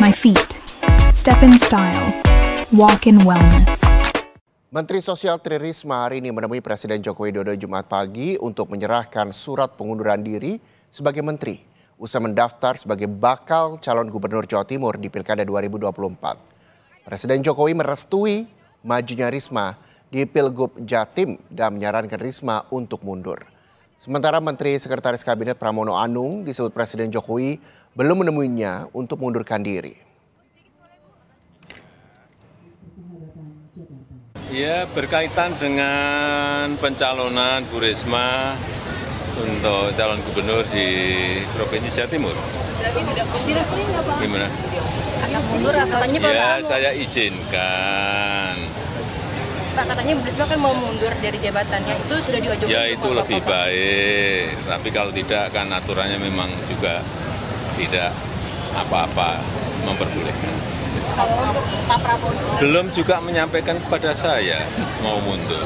my feet. Step in style. Walk in wellness. Menteri Sosial Tri Risma hari ini menemui Presiden Joko Widodo Jumat pagi untuk menyerahkan surat pengunduran diri sebagai menteri usai mendaftar sebagai bakal calon gubernur Jawa Timur di Pilkada 2024. Presiden Jokowi merestui majunya Risma di Pilgub Jatim dan menyarankan Risma untuk mundur. Sementara Menteri Sekretaris Kabinet Pramono Anung disebut Presiden Jokowi belum menemuinya untuk mundurkan diri. Ya berkaitan dengan pencalonan Bu Risma untuk calon gubernur di Provinsi Jawa Timur. Gimana? Akan mundur katanya Pak. Ya saya izinkan. Pak katanya Bu Risma kan mau mundur dari jabatannya. Itu sudah diajukan. Ya itu Bapak, lebih Pak. baik. Tapi kalau tidak kan aturannya memang juga tidak apa-apa memperbolehkan. Kalau untuk Pak Prabowo. Belum juga menyampaikan kepada saya mau mundur.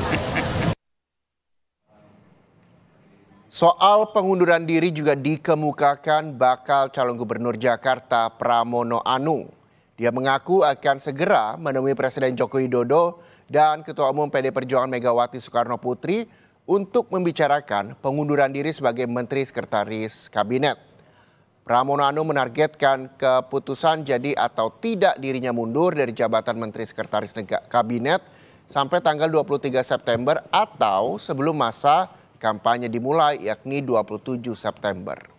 Soal pengunduran diri juga dikemukakan bakal calon gubernur Jakarta Pramono Anung. Dia mengaku akan segera menemui Presiden Joko Widodo dan Ketua Umum PD Perjuangan Megawati Soekarno Putri untuk membicarakan pengunduran diri sebagai Menteri Sekretaris Kabinet. Pramono Anung menargetkan keputusan jadi atau tidak dirinya mundur dari jabatan Menteri Sekretaris Kabinet sampai tanggal 23 September atau sebelum masa kampanye dimulai yakni 27 September.